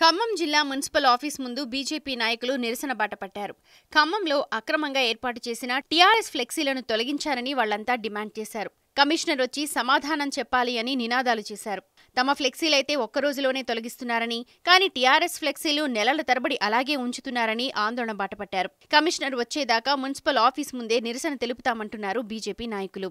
ఖమ్మం జిల్లా municipal office ముందు BJP నాయకులు నిరసన బాట పట్టారు. ఖమ్మంలో అక్రమంగా ఏర్పాటు చేసిన టీఆర్ఎస్ ఫ్లెక్సీలను తొలగించారని వాళ్ళంతా డిమాండ్ చేశారు. కమిషనర్ వచ్చి సమాధానం చెప్పాలి అని నినాదాలు చేశారు. తమ ఫ్లెక్సీలైతే ఒక్క రోజులోనే తొలగిస్తున్నారని కానీ టీఆర్ఎస్ ఫ్లెక్సీలు నెలల తరబడి అలాగే ఉంచుతున్నారని ఆందోళన బాటపట్టారు కమిషనర్ వచ్చేదాకా మున్సిపల్ ఆఫీస్ ముందే నిరసన తెలుపుతామంటున్నారు బీజేపీ నాయకులు.